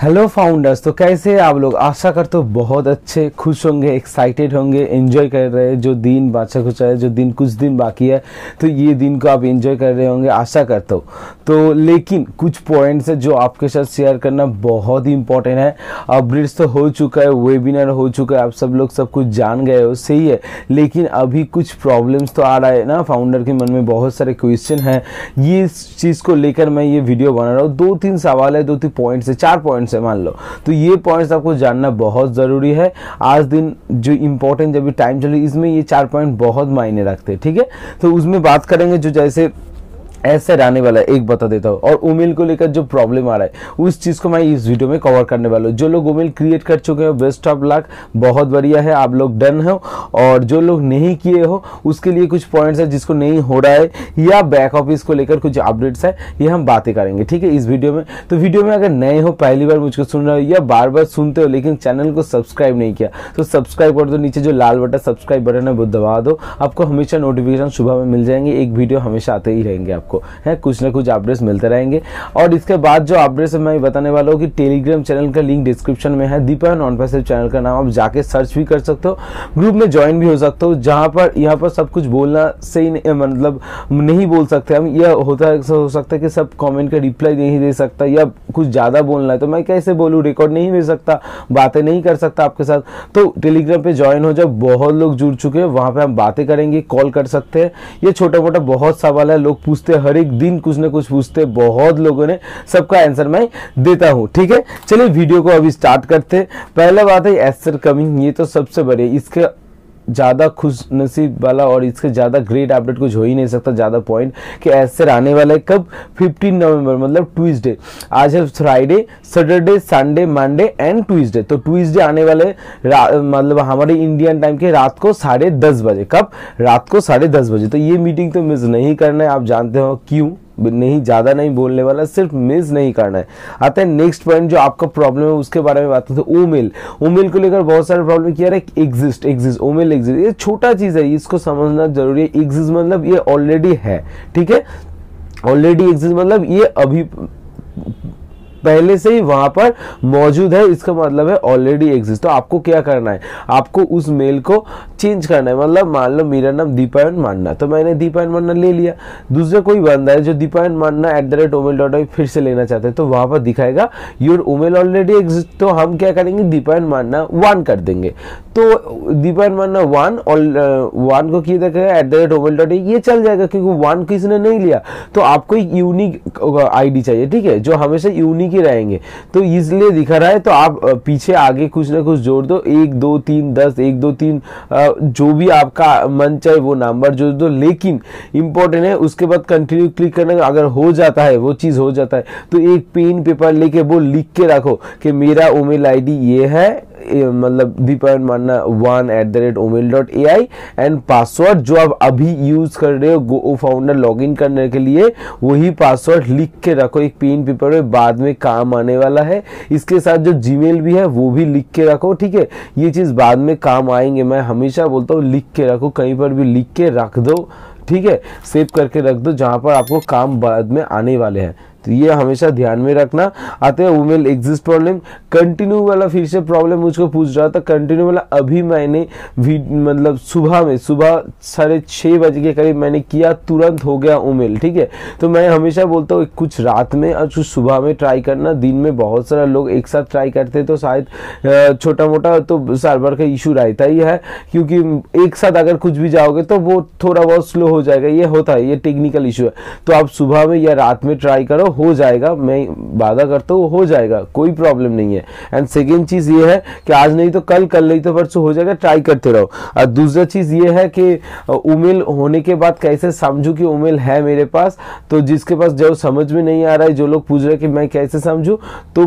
Hello founders तो कैसे आप लोग? आशा करते हो बहुत अच्छे, खुश होंगे एक्साइटेड होंगे एंजॉय कर रहे हैं। जो दिन बाचा कुछ है जो दिन कुछ दिन बाकी है तो ये दिन को आप एंजॉय कर रहे होंगे, आशा करते हो। तो लेकिन कुछ पॉइंट्स है जो आपके साथ शेयर करना बहुत ही इंपॉर्टेंट है। अपडेट्स तो हो चुका है वेबिनार हो चुका है, आप सब लोग सब कुछ जान गए हो, सही है। लेकिन अभी कुछ प्रॉब्लम्स तो आ रहा है ना फाउंडर के मन में बहुत सारे क्वेश्चन है। ये चीज़ को लेकर मैं ये वीडियो बना रहा हूँ। दो तीन सवाल है दो तीन पॉइंट्स है, चार पॉइंट्स से मान लो। तो ये पॉइंट्स आपको जानना बहुत ज़रूरी है। आज दिन जो इंपॉर्टेंट जब टाइम चले, इसमें ये चार पॉइंट बहुत मायने रखते हैं, ठीक है? तो उसमें बात करेंगे जो जैसे ऐसे रहने वाला है, एक बता देता हूँ। और उमेल को लेकर जो प्रॉब्लम आ रहा है, उस चीज़ को मैं इस वीडियो में कवर करने वाला हूँ। जो लोग उमेल क्रिएट कर चुके हैं बेस्ट ऑफ़ लक बहुत बढ़िया है, आप लोग डन हो। और जो लोग नहीं किए हो, उसके लिए कुछ पॉइंट्स है जिसको नहीं हो रहा है, या बैक ऑफ़िस को लेकर कुछ अपडेट्स है, ये हम बातें करेंगे, ठीक है, इस वीडियो में। तो वीडियो में अगर नए हो, पहली बार मुझको सुन रहे हो, या बार बार सुनते हो, लेकिन चैनल को सब्सक्राइब नहीं किया तो सब्सक्राइब कर दो, नीचे जो लाल बटन सब्सक्राइब बटन है, वो दबा दो। आपको हमेशा नोटिफिकेशन सुबह में मिल जाएँगे, एक वीडियो हमेशा आते ही रहेंगे आपको। है, कुछ ना कुछ अपडेट्स मिलते रहेंगे। और इसके बाद जो अपडेट्स मैं बताने वाला हूँ कि टेलीग्राम चैनल का लिंक डिस्क्रिप्शन में है। दीपा नॉन पैसिव चैनल का नाम आप जाके सर्च भी कर सकते हो। ग्रुप में ज्वाइन भी हो सकते हो, जहाँ पर, यहाँ पर सब कुछ बोलना सही मतलब नहीं बोल सकते हम। यह होता है सकता है कि सब कॉमेंट का रिप्लाई नहीं दे सकता, या कुछ ज़्यादा बोलना है। तो मैं कैसे बोलूँ? रिकॉर्ड नहीं मिल सकता, बातें नहीं कर सकता आपके साथ। तो टेलीग्राम पे ज्वाइन हो जाओ बहुत लोग जुड़ चुके हैं, वहाँ पे हम बातें करेंगे कॉल कर सकते हैं। ये छोटा मोटा बहुत सवाल है, लोग पूछते हर एक दिन कुछ ना कुछ पूछते बहुत लोगों ने सबका आंसर मैं देता हूँ, ठीक है? चलिए वीडियो को अभी स्टार्ट करते पहला बात है एसर कमिंग ये तो सबसे बड़े इसके ज़्यादा खुश नसीब वाला और इसके ज़्यादा ग्रेट अपडेट कुछ हो ही नहीं सकता, ज़्यादा पॉइंट कि ऐसे आने वाला है कब? 15 नवंबर मतलब ट्यूसडे आज है Friday Saturday Sunday Monday and Tuesday तो ट्यूसडे आने वाले मतलब हमारे इंडियन टाइम के रात को साढ़े दस बजे। कब? रात को साढ़े दस बजे। तो ये मीटिंग तो मिस नहीं करना है, आप जानते हो क्यों? नहीं, ज़्यादा नहीं बोलने वाला, सिर्फ़ मिस नहीं करना है। आता है नेक्स्ट पॉइंट जो आपका प्रॉब्लम है, उसके बारे में बात करते हैं ओमेल ओमेल को लेकर बहुत सारे प्रॉब्लम किया है एग्जिस्ट एग्जिस्ट ओमेल एग्जिस्ट ये छोटा चीज़ है, इसको समझना ज़रूरी है। एग्जिस्ट मतलब ये ऑलरेडी है, ठीक है? ऑलरेडी एग्जिस्ट मतलब ये अभी पहले से ही वहाँ पर मौजूद है। इसका मतलब है ऑलरेडी एग्जिस्ट तो आपको क्या करना है? आपको उस मेल को चेंज करना है। मतलब मान लो मेरा नाम दीपायन मानना। तो मैंने दीपायन मानना ले लिया। दूसरा कोई बंदा है जो Dipayan Manna at the rate ओमेल dot I फिर से लेना चाहते हैं तो वहाँ पर दिखाएगा योर ओमेल ऑलरेडी एग्जिस्ट तो हम क्या करेंगे? दीपायन मानना वन कर देंगे। तो दीपायन मानना वन और वन को किया देखेगा एट द रेट ओमेल डॉट ये चल जाएगा, क्योंकि वन किसी ने नहीं लिया। तो आपको एक यूनिक आईडी चाहिए, ठीक है? जो हमेशा यूनिक ही रहेंगे। तो इसलिए दिखा रहा है तो आप पीछे आगे कुछ ना कुछ जोड़ दो। एक, दो, तीन, दस, एक, दो, तीन जो भी आपका मन चाहे वो नंबर जोड़ दो। लेकिन इंपॉर्टेंट है, उसके बाद कंटिन्यू क्लिक करना, अगर हो जाता है, वो चीज़ हो जाता है। तो एक पेन पेपर लेके वो लिख के रखो कि मेरा ओमेल आईडी ये है मतलब Dipayan Manna one at the rate ओमेल dot A I and password जो आप अभी यूज़ कर रहे हो गो फाउंडर लॉग इन करने के लिए, वही पासवर्ड लिख के रखो। एक पेन पेपर में बाद में काम आने वाला है। इसके साथ जो जीमेल भी है, वो भी लिख के रखो, ठीक है? ये चीज़ बाद में काम आएँगे। मैं हमेशा बोलता हूँ, लिख के रखो। कहीं पर भी लिख के रख दो, ठीक है? सेव करके रख दो, जहाँ पर आपको काम बाद में आने वाले हैं। तो ये हमेशा ध्यान में रखना। आते हैं उमेल एग्जिस्ट प्रॉब्लम कंटिन्यू वाला फिर से प्रॉब्लम मुझको पूछ रहा था। कंटिन्यू वाला अभी मैंने भी मतलब सुबह में, सुबह साढ़े छः बजे के करीब मैंने किया, तुरंत हो गया उमेल ठीक है? तो मैं हमेशा बोलता हूँ, कुछ रात में और कुछ सुबह में ट्राई करना। दिन में बहुत सारा लोग एक साथ ट्राई करते तो शायद छोटा मोटा तो सर्वर का इशू रहता ही है, क्योंकि एक साथ अगर कुछ भी जाओगे तो वो थोड़ा बहुत स्लो हो जाएगा। ये होता है, ये टेक्निकल इशू है। तो आप सुबह में या रात में ट्राई करो। हो जाएगा, मैं वादा करता हूँ हो जाएगा, कोई प्रॉब्लम नहीं है। एंड सेकेंड चीज़ ये है कि आज नहीं तो कल कल नहीं तो परसों हो जाएगा ट्राई करते रहो। और दूसरा चीज़ ये है कि उमेल होने के बाद कैसे समझू कि उमेल है मेरे पास तो जिसके पास जो समझ में नहीं आ रहा है, जो लोग पूछ रहे हैं कि मैं कैसे समझू तो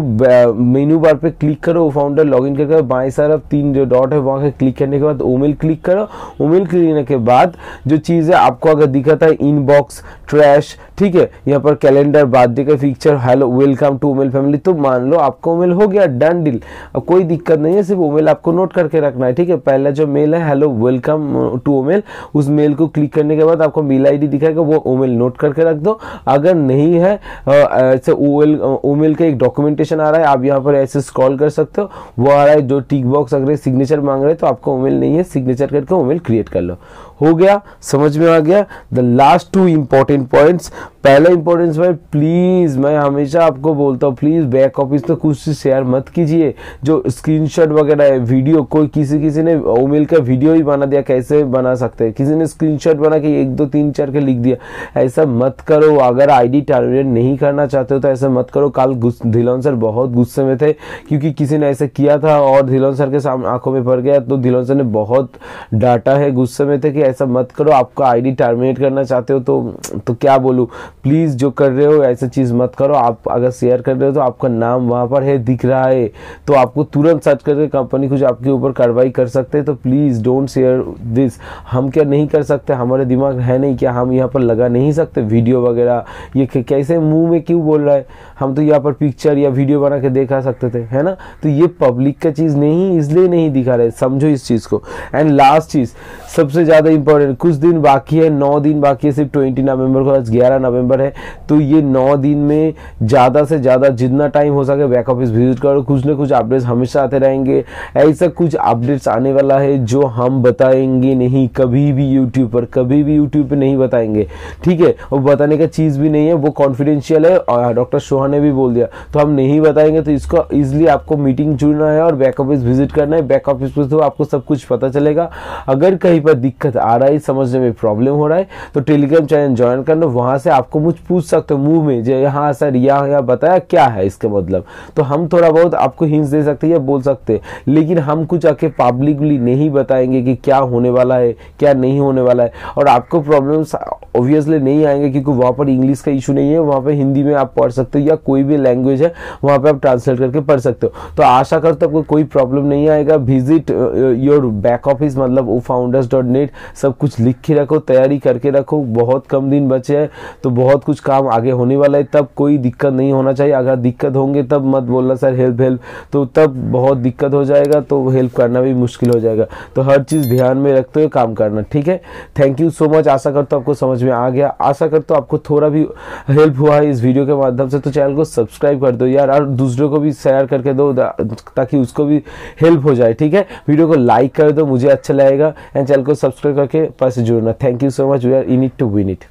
मेन्यू बार पे क्लिक करो फाउंडर लॉग इन करके बाएँ तरफ़ तीन जो डॉट है, वहाँ पे क्लिक करने के बाद ओमेल क्लिक करो। ओमेल क्लिक करने के बाद जो चीज़ है, आपको अगर दिखा था इनबॉक्स ट्रैश ठीक है? यहाँ पर कैलेंडर बाद का पिक्चर हेलो वेलकम टू उमेल फैमिली तो मान लो आपको ओमेल हो गया डन डील अब कोई दिक्कत नहीं है, सिर्फ़ ओमेल आपको नोट करके रखना है, ठीक है? पहला जो मेल है हेलो वेलकम टू उमेल उस मेल को क्लिक करने के बाद आपको मेल आईडी दिखाएगा वो ओमेल नोट करके रख दो. अगर नहीं है ऐसे ओमेल का एक डॉक्यूमेंटेशन आ रहा है, आप यहाँ पर ऐसे स्क्रॉल कर सकते हो. वो आ रहा है जो टिक बॉक्स अगर सिग्नेचर मांग रहे तो आपको ओमेल नहीं है सिग्नेचर करके ओमेल क्रिएट कर लो. हो गया, समझ में आ गया. The last two important points पहला इंपॉर्टेंस भाई प्लीज़ मैं हमेशा आपको बोलता हूँ प्लीज़ बैक ऑफ़िस तो कुछ शेयर मत कीजिए। जो स्क्रीनशॉट वगैरह है वीडियो कोई किसी किसी ने ओमेल का वीडियो ही बना दिया, कैसे बना सकते हैं? किसी ने स्क्रीनशॉट बना के एक, दो, तीन, चार के लिख दिया। ऐसा मत करो, अगर आईडी टर्मिनेट नहीं करना चाहते हो तो ऐसा मत करो। कल धिलोन सर बहुत गुस्से में थे, क्योंकि किसी ने ऐसा किया था और धिलोन सर के सामने आँखों में पड़ गया तो धिलोन सर ने बहुत डाटा है, गुस्से में थे कि ऐसा मत करो, आपका आईडी टर्मिनेट करना चाहते हो तो तो क्या बोलूँ? प्लीज़ जो कर रहे हो, ऐसा चीज़ मत करो। आप अगर शेयर कर रहे हो तो आपका नाम वहाँ पर है, दिख रहा है। तो आपको तुरंत सर्च करके कंपनी कुछ आपके ऊपर कार्रवाई कर सकते हैं। तो प्लीज़ डोंट शेयर दिस हम क्या नहीं कर सकते? हमारे दिमाग है नहीं क्या हम यहाँ पर लगा नहीं सकते वीडियो वगैरह। ये कैसे मुँह में क्यों बोल रहा है? हम तो यहाँ पर पिक्चर या वीडियो बना के देखा सकते थे, है ना? तो ये पब्लिक का चीज़ नहीं, इसलिए नहीं दिखा रहे। समझो इस चीज़ को। एंड लास्ट चीज़, सबसे ज़्यादा इंपॉर्टेंट कुछ दिन बाकी है, नौ दिन बाकी है, सिर्फ़ ट्वेंटी नवंबर को, आज ग्यारह नवंबर है। तो ये नौ दिन में ज़्यादा से ज़्यादा जितना टाइम हो सके बैक ऑफ़िस विज़िट करो। कुछ ना कुछ अपडेट्स हमेशा आते रहेंगे। ऐसा कुछ अपडेट्स आने वाला है जो हम बताएँगे नहीं, कभी भी यूट्यूब पर, कभी भी यूट्यूब पर नहीं बताएँगे। ठीक है? और बताने का चीज़ भी नहीं है, वो कॉन्फिडेंशियल है और डॉक्टर सोहा ने भी बोल दिया। तो हम नहीं बताएँगे तो इसको ईजिली आपको मीटिंग जुड़ना है और बैक ऑफ़िस विज़िट करना है। बैक ऑफ़िस पर तो आपको सब कुछ पता चलेगा। अगर कहीं पर दिक्कत आ रहा है, समझने में प्रॉब्लम हो रहा है तो टेलीग्राम चैनल ज्वाइन करना। वहाँ से आपको मुझ पूछ सकते हो मुँह में, जो हाँ सर, यहाँ यहाँ बताया क्या है इसके मतलब? तो हम थोड़ा बहुत आपको हिंस दे सकते हैं, या बोल सकते लेकिन हम कुछ आके पब्लिकली नहीं बताएँगे कि क्या होने वाला है, क्या नहीं होने वाला है। और आपको प्रॉब्लम ऑब्वियसली नहीं आएँगे क्योंकि वहाँ पर इंग्लिश का इशू नहीं है, वहाँ पर हिंदी में आप पढ़ सकते हो या कोई भी लैंग्वेज है, वहाँ पर आप ट्रांसलेट करके पढ़ सकते हो। तो आशा करते आपको कोई प्रॉब्लम नहीं आएगा। विज़िट योर बैक ऑफ़िस मतलब ओ नेट सब कुछ लिख के रखो, तैयारी करके रखो। बहुत कम दिन बचे हैं तो बहुत कुछ काम आगे होने वाला है, तब कोई दिक्कत नहीं होना चाहिए। अगर दिक्कत होंगे, तब मत बोलना, सर हेल्प हेल्प तो तब बहुत दिक्कत हो जाएगा तो हेल्प करना भी मुश्किल हो जाएगा। तो हर चीज़ ध्यान में रखते हुए काम करना, ठीक है? थैंक यू सो मच आशा करता हूँ आपको समझ में आ गया। आशा करता हूँ आपको थोड़ा भी हेल्प हुआ है इस वीडियो के माध्यम से तो चैनल को सब्सक्राइब कर दो यार, और दूसरों को भी शेयर करके दो ताकि उसको भी हेल्प हो जाए, ठीक है? वीडियो को लाइक कर दो, मुझे अच्छा लगेगा। एंड चैनल को सब्सक्राइब करके पास जुड़ना। Thank you so much we are in it to win it